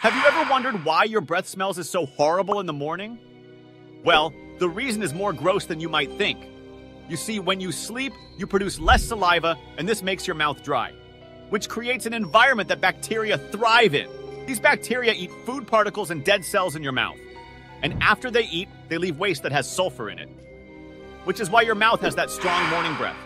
Have you ever wondered why your breath smells is so horrible in the morning? Well, the reason is more gross than you might think. You see, when you sleep, you produce less saliva, and this makes your mouth dry, which creates an environment that bacteria thrive in. These bacteria eat food particles and dead cells in your mouth. And after they eat, they leave waste that has sulfur in it, which is why your mouth has that strong morning breath.